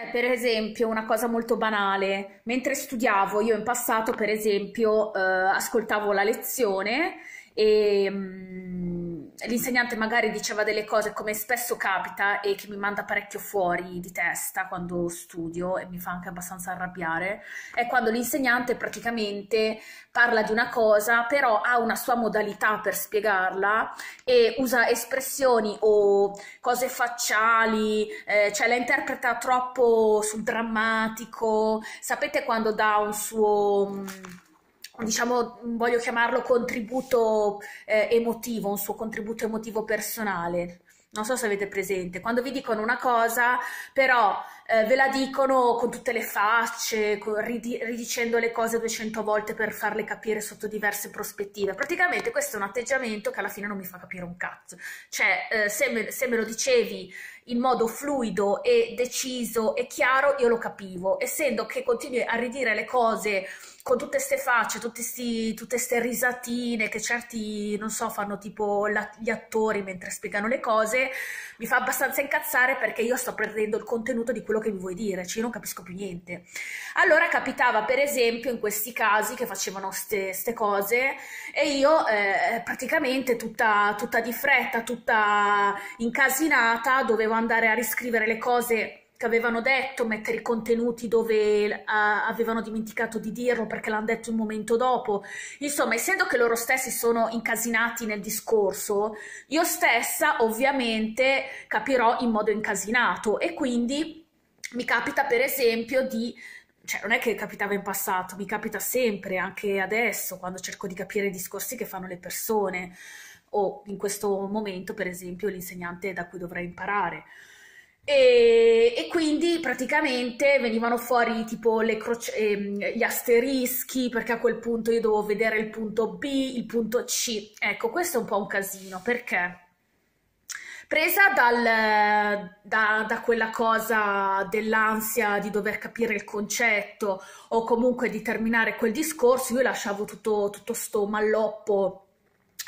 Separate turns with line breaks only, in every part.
Eh, Per esempio, una cosa molto banale, mentre studiavo, io in passato, per esempio, eh, ascoltavo la lezione e mm, l'insegnante magari diceva delle cose come spesso capita e che mi manda parecchio fuori di testa quando studio e mi fa anche abbastanza arrabbiare, è quando l'insegnante praticamente parla di una cosa, però ha una sua modalità per spiegarla e usa espressioni o cose facciali, eh, cioè la interpreta troppo sul drammatico. Sapete quando dà un suo, mh, diciamo, voglio chiamarlo contributo eh, emotivo, un suo contributo emotivo personale. Non so se avete presente, quando vi dicono una cosa, però eh, ve la dicono con tutte le facce, con- ridi- ridicendo le cose 200 volte per farle capire sotto diverse prospettive. Praticamente questo è un atteggiamento che alla fine non mi fa capire un cazzo. Cioè, eh, se me, se me lo dicevi in modo fluido e deciso e chiaro, io lo capivo. Essendo che continui a ridire le cose con tutte ste facce, tutte sti- tutte ste risatine che certi, non so, fanno tipo la- gli attori mentre spiegano le cose, mi fa abbastanza incazzare perché io sto perdendo il contenuto di quello che mi vuoi dire, cioè io non capisco più niente. Allora capitava per esempio in questi casi che facevano ste, ste cose e io eh, praticamente tutta, tutta di fretta, tutta incasinata, dovevo andare a riscrivere le cose che avevano detto, mettere i contenuti dove eh, avevano dimenticato di dirlo perché l'hanno detto un momento dopo. Insomma, essendo che loro stessi sono incasinati nel discorso, io stessa ovviamente capirò in modo incasinato e quindi mi capita per esempio di, cioè non è che capitava in passato, mi capita sempre, anche adesso, quando cerco di capire i discorsi che fanno le persone o in questo momento per esempio l'insegnante da cui dovrei imparare. E, e quindi praticamente venivano fuori tipo croce- ehm, gli asterischi, perché a quel punto io dovevo vedere il punto B, il punto C. Ecco, questo è un po' un casino, perché? Presa dal- da, da quella cosa dell'ansia di dover capire il concetto o comunque di terminare quel discorso, io lasciavo tutto, tutto sto malloppo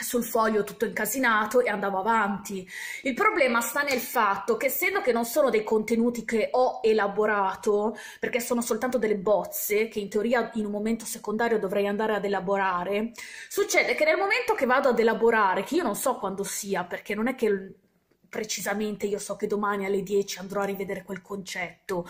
sul foglio tutto incasinato e andavo avanti. Il problema sta nel fatto che essendo che non sono dei contenuti che ho elaborato, perché sono soltanto delle bozze che in teoria in un momento secondario dovrei andare ad elaborare, succede che nel momento che vado ad elaborare, che io non so quando sia, perché non è che precisamente io so che domani alle 10 andrò a rivedere quel concetto,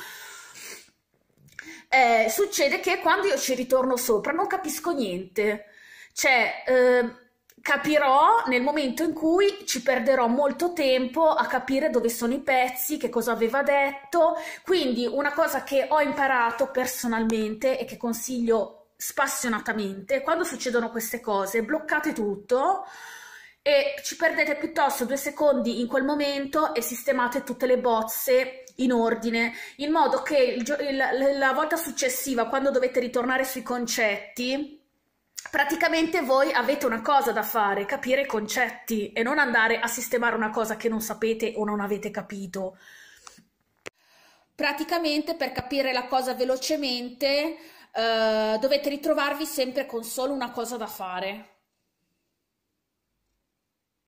eh, succede che quando io ci ritorno sopra non capisco niente. Cioè, eh, capirò nel momento in cui ci perderò molto tempo a capire dove sono i pezzi, che cosa aveva detto. Quindi una cosa che ho imparato personalmente e che consiglio spassionatamente, quando succedono queste cose, bloccate tutto e ci perdete piuttosto due secondi in quel momento e sistemate tutte le bozze in ordine, in modo che il il- la volta successiva, quando dovete ritornare sui concetti, praticamente voi avete una cosa da fare, capire i concetti e non andare a sistemare una cosa che non sapete o non avete capito. Praticamente per capire la cosa velocemente, eh, dovete ritrovarvi sempre con solo una cosa da fare.